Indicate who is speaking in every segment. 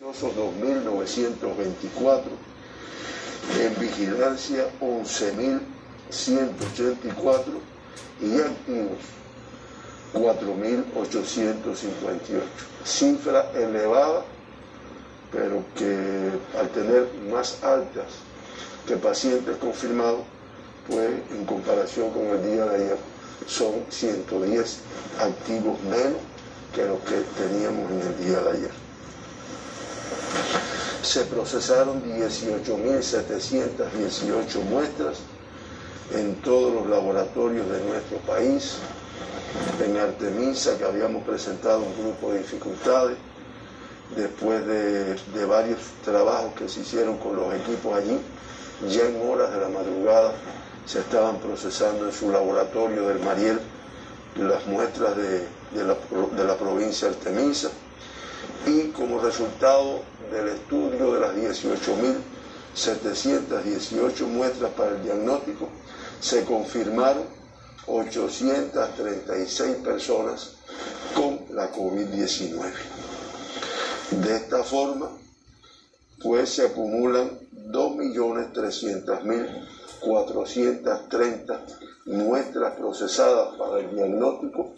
Speaker 1: 2.924, en vigilancia 11.184 y activos 4.858. Cifra elevada, pero que al tener más altas que pacientes confirmados, pues en comparación con el día de ayer son 110 activos menos que los que teníamos en el día de ayer se procesaron 18.718 muestras en todos los laboratorios de nuestro país. En Artemisa, que habíamos presentado un grupo de dificultades, después de, varios trabajos que se hicieron con los equipos allí, ya en horas de la madrugada se estaban procesando en su laboratorio del Mariel las muestras de, la, de la provincia de Artemisa y como resultado del estudio de las 18.718 muestras para el diagnóstico, se confirmaron 836 personas con la COVID-19. De esta forma, pues se acumulan 2.300.430 muestras procesadas para el diagnóstico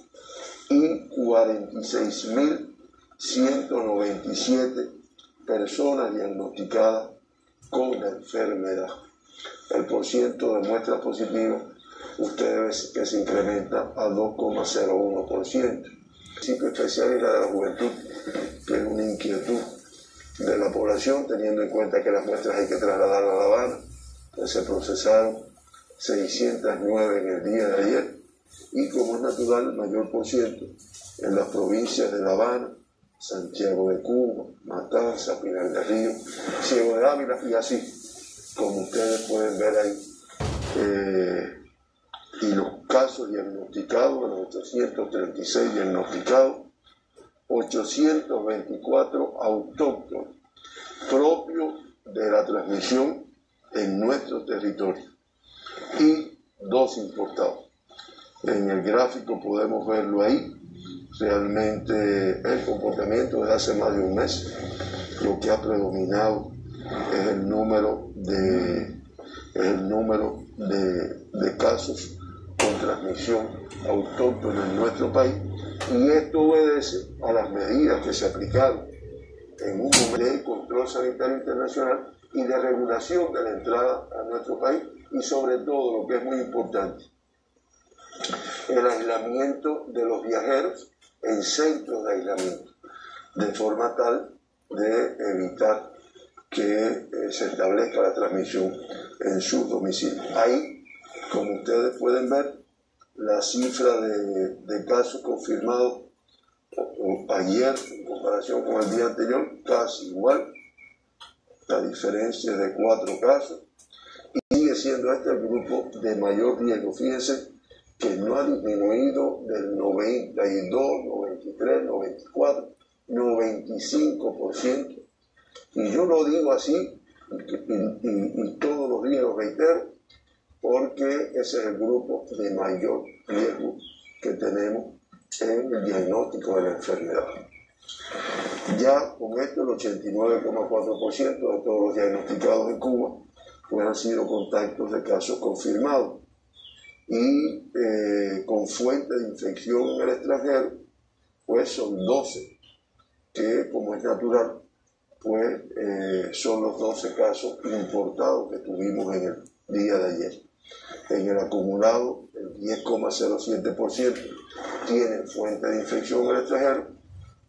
Speaker 1: y 46.197 personas diagnosticadas con la enfermedad. El porciento de muestras positivas, ustedes que se incrementa a 2,01%. El especial es la de la juventud, que es una inquietud de la población, teniendo en cuenta que las muestras hay que trasladar a La Habana. Pues se procesaron 609 en el día de ayer y como es natural el mayor por ciento en las provincias de La Habana, Santiago de Cuba, Matanza, Pinar del Río, Ciego de Ávila y así, como ustedes pueden ver ahí. Eh, y los casos diagnosticados, los 836 diagnosticados, 824 autóctonos, propios de la transmisión en nuestro territorio y dos importados. En el gráfico podemos verlo ahí, realmente el comportamiento desde hace más de un mes. Lo que ha predominado es el número de, el número de, casos con transmisión autóctona en nuestro país y esto obedece a las medidas que se aplicaron en un momento de control sanitario internacional y de regulación de la entrada a nuestro país y sobre todo lo que es muy importante, el aislamiento de los viajeros en centros de aislamiento, de forma tal de evitar que eh, se establezca la transmisión en su domicilio. Ahí, como ustedes pueden ver, la cifra de, casos confirmados ayer en comparación con el día anterior, casi igual, la diferencia de cuatro casos, y sigue siendo este el grupo de mayor riesgo. Fíjense que no ha disminuido del 92, 93, 94, 95%. Y yo lo digo así, y, todos los días lo reitero, porque ese es el grupo de mayor riesgo que tenemos en el diagnóstico de la enfermedad. Ya con esto el 89,4% de todos los diagnosticados en Cuba pues han sido contactos de casos confirmados y eh, con fuente de infección en el extranjero, pues son 12, que como es natural, pues eh, son los 12 casos importados que tuvimos en el día de ayer. En el acumulado, el 10,07% tiene fuente de infección en el extranjero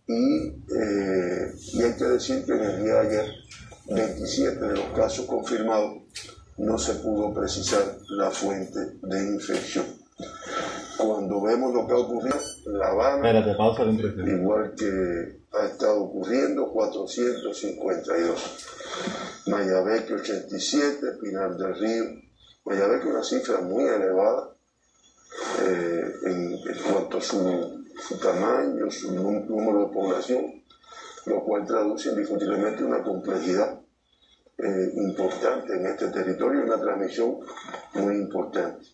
Speaker 1: eh, y hay que decir que en el día de ayer 27 de los casos confirmados no se pudo precisar la fuente de infección. Cuando vemos lo que ha ocurrido, La Habana, igual que ha estado ocurriendo, 452. Mayabeque 87, Pinar del Río. Mayabeque una cifra muy elevada eh, en, cuanto a su, su tamaño, su número de población, lo cual traduce indiscutiblemente una complejidad eh, importante en este territorio, una transmisión muy importante.